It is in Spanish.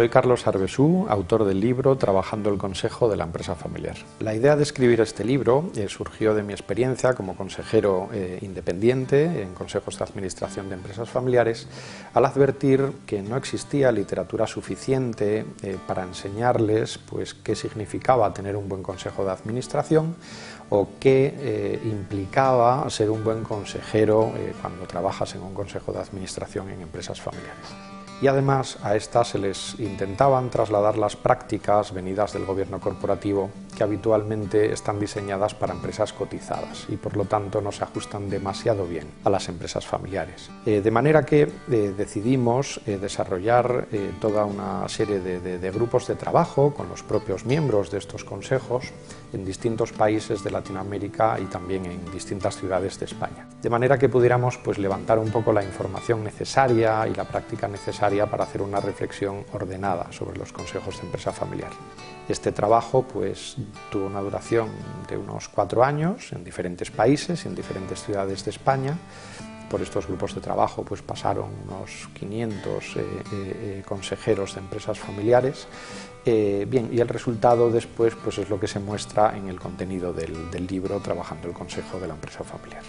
soy Carlos Arbesú, autor del libro Trabajando el Consejo de la Empresa Familiar. La idea de escribir este libro eh, surgió de mi experiencia como consejero eh, independiente en consejos de administración de empresas familiares, al advertir que no existía literatura suficiente eh, para enseñarles pues, qué significaba tener un buen consejo de administración o qué implicaba ser un buen consejero cuando trabajas en un consejo de administración en empresas familiares y además a estas se les intentaban trasladar las prácticas venidas del gobierno corporativo que habitualmente están diseñadas para empresas cotizadas y por lo tanto no se ajustan demasiado bien a las empresas familiares. Eh, de manera que eh, decidimos eh, desarrollar toda una serie de, grupos de trabajo con los propios miembros de estos consejos en distintos países de Latinoamérica y también en distintas ciudades de España. De manera que pudiéramos pues, levantar un poco la información necesaria y la práctica necesaria para hacer una reflexión ordenada sobre los consejos de empresa familiar. Este trabajo pues, tuvo una duración de unos cuatro años en diferentes países, en diferentes ciudades de España. Por estos grupos de trabajo pues, pasaron unos 500 eh, eh, eh, consejeros de empresas familiares. bien, y el resultado después pues, es lo que se muestra en el contenido del libro Trabajando el Consejo de la Empresa Familiar.